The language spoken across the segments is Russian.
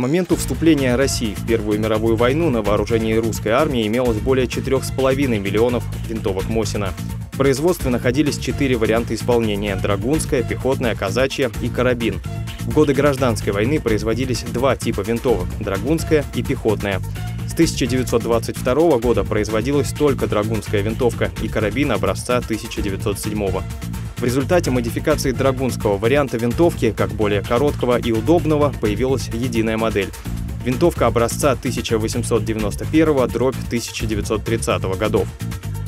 моменту вступления России в Первую мировую войну на вооружении русской армии имелось более 4,5 миллионов винтовок Мосина. В производстве находились четыре варианта исполнения – драгунская, пехотная, казачья и карабин. В годы гражданской войны производились два типа винтовок – драгунская и пехотная. С 1922 года производилась только драгунская винтовка и карабин образца 1907 в результате модификации драгунского варианта винтовки, как более короткого и удобного, появилась единая модель. Винтовка образца 1891 дробь 1930 годов.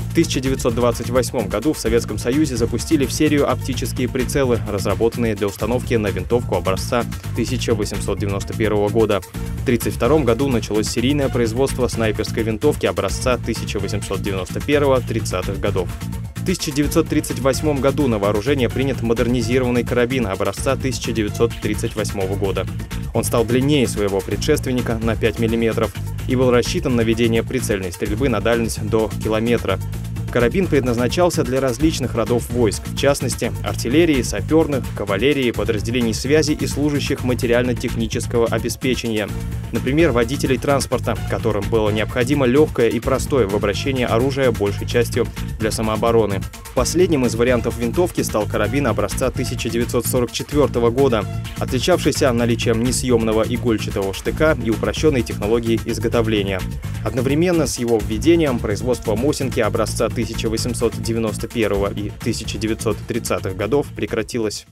В 1928 году в Советском Союзе запустили в серию оптические прицелы, разработанные для установки на винтовку образца 1891 года. В 1932 году началось серийное производство снайперской винтовки образца 1891-30-х годов. В 1938 году на вооружение принят модернизированный карабин образца 1938 года. Он стал длиннее своего предшественника на 5 мм и был рассчитан на ведение прицельной стрельбы на дальность до километра. Карабин предназначался для различных родов войск, в частности, артиллерии, саперных, кавалерии, подразделений связи и служащих материально-технического обеспечения. Например, водителей транспорта, которым было необходимо легкое и простое в обращении оружие большей частью для самообороны. Последним из вариантов винтовки стал карабин образца 1944 года, отличавшийся наличием несъемного игольчатого штыка и упрощенной технологии изготовления. Одновременно с его введением производство Мосинки образца 1891 и 1930-х годов прекратилось.